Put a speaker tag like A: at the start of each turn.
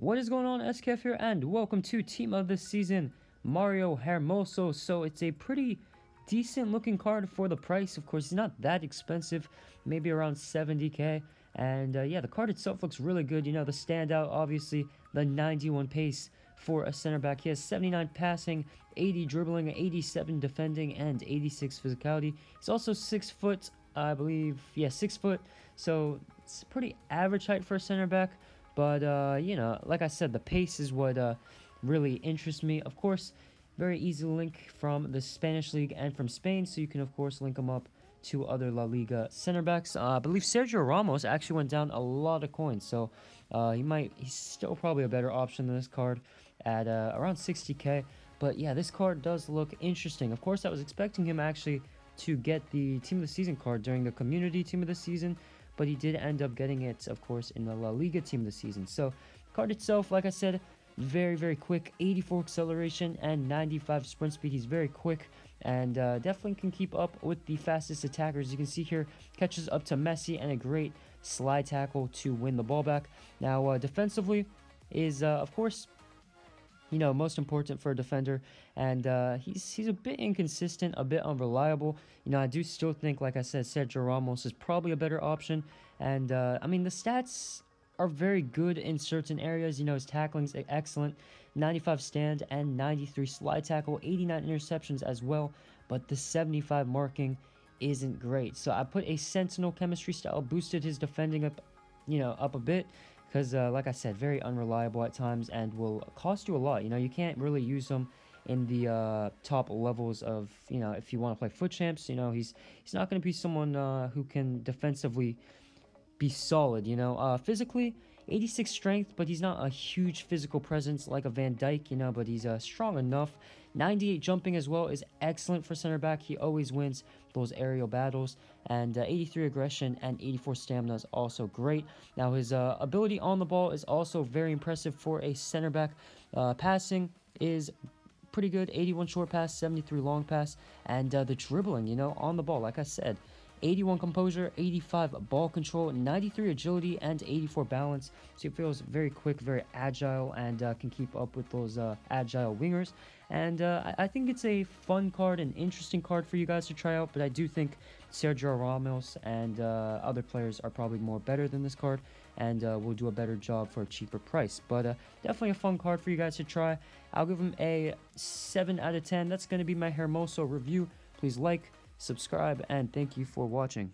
A: What is going on, SKF here, and welcome to Team of the Season, Mario Hermoso. So it's a pretty decent looking card for the price. Of course, it's not that expensive, maybe around 70k. And uh, yeah, the card itself looks really good. You know, the standout, obviously, the 91 pace for a center back. He has 79 passing, 80 dribbling, 87 defending, and 86 physicality. He's also 6 foot, I believe, yeah, 6 foot. So it's pretty average height for a center back. But, uh, you know, like I said, the pace is what uh, really interests me. Of course, very easy link from the Spanish League and from Spain, so you can, of course, link them up to other La Liga center backs. Uh, I believe Sergio Ramos actually went down a lot of coins, so uh, he might he's still probably a better option than this card at uh, around 60k. But yeah, this card does look interesting. Of course, I was expecting him actually to get the Team of the Season card during the Community Team of the Season, but he did end up getting it, of course, in the La Liga team the season. So, card itself, like I said, very, very quick, 84 acceleration and 95 sprint speed. He's very quick and uh, definitely can keep up with the fastest attackers. You can see here, catches up to Messi and a great slide tackle to win the ball back. Now, uh, defensively is, uh, of course, you know, most important for a defender. And uh, he's he's a bit inconsistent, a bit unreliable. You know, I do still think, like I said, Sergio Ramos is probably a better option. And uh, I mean, the stats are very good in certain areas. You know, his tackling's excellent, 95 stand and 93 slide tackle, 89 interceptions as well. But the 75 marking isn't great. So I put a Sentinel chemistry style, boosted his defending up, you know, up a bit because uh, like I said, very unreliable at times and will cost you a lot. You know, you can't really use them in the uh, top levels of, you know, if you want to play FUT Champs, you know, he's he's not going to be someone uh, who can defensively be solid, you know. Uh, physically, 86 strength, but he's not a huge physical presence like a Van Dijk, you know, but he's uh, strong enough. 98 jumping as well is excellent for center back. He always wins those aerial battles. And uh, 83 aggression and 84 stamina is also great. Now, his uh, ability on the ball is also very impressive for a center back. Uh, passing is pretty good 81 short pass 73 long pass and uh, the dribbling you know on the ball like i said 81 composure, 85 ball control, 93 agility, and 84 balance. So he feels very quick, very agile, and uh, can keep up with those uh, agile wingers. And uh, I think it's a fun card, an interesting card for you guys to try out. But I do think Sergio Ramos and uh, other players are probably more better than this card, and uh, will do a better job for a cheaper price. But uh, definitely a fun card for you guys to try. I'll give him a 7 out of 10. That's going to be my Hermoso review. Please like, subscribe, and thank you for watching.